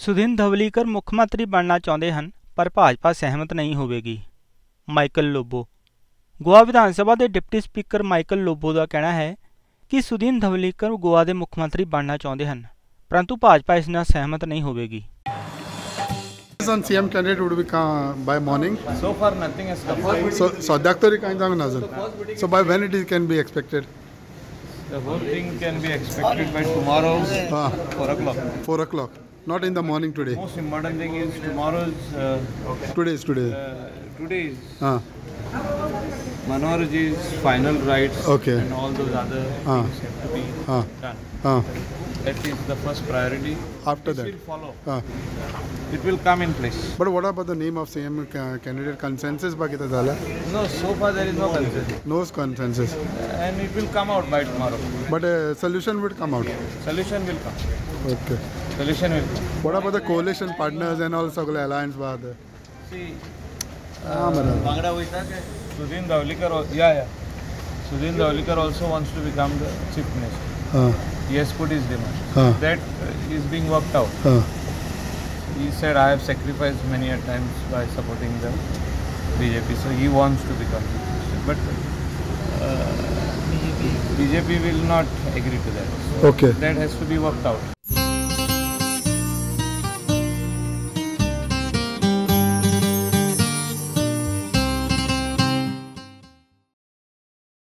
ਸੁਦੀਨ ਧਵਲੀਕਰ ਮੁੱਖ ਮੰਤਰੀ ਬਣਨਾ ਚਾਹੁੰਦੇ ਹਨ ਪਰ ਭਾਜਪਾ ਸਹਿਮਤ ਨਹੀਂ ਹੋਵੇਗੀ ਮਾਈਕਲ ਲੋਬੋ ਗੋਆ ਵਿਧਾਨ ਸਭਾ ਦੇ ਡਿਪਟੀ ਸਪੀਕਰ ਮਾਈਕਲ ਲੋਬੋ ਦਾ ਕਹਿਣਾ ਹੈ ਕਿ ਸੁਦੀਨ ਧਵਲੀਕਰ ਗੋਆ ਦੇ ਮੁੱਖ ਮੰਤਰੀ ਬਣਨਾ ਚਾਹੁੰਦੇ ਹਨ ਪਰੰਤੂ ਭਾਜਪਾ ਇਸ ਨਾਲ ਸਹਿਮਤ ਨਹੀਂ ਹੋਵੇਗੀ on CM candidate would be uh, by morning. So far, nothing has come. So, so Dr. Kanjang Nazar. So by when it is, can be expected? The whole thing can be expected by tomorrow, Ah, 4 o'clock. four o'clock. Not in the morning today. Most important thing is tomorrow's, uh, Today is today. uh, today's Ah, Manorji's final rights Okay. and all those other Ah. things have to be ah, done. ah. That is the first priority. After this that, will follow. Ah. It will come in place. But what about the name of CM uh, candidate consensus? Bakita Zala? No, so far there is no, consensus. No consensus. Uh, and it will come out by tomorrow. But a solution would come out. Solution will come. Okay. Solution will come. What about the coalition partners and also the alliance? See, ah, uh, Vita, Sudin Dhavalikar. yeah, yeah. Sudin Dhavalikar also wants to become the chief minister. Uh. Has put his demand. हाँ, That uh, is being worked out. हाँ. He said, I have sacrificed many a times by supporting the BJP, so he wants to become minister. But uh, BJP will not agree to that. So Okay. That has to be worked out.